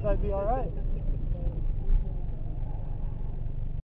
think I'd be all right.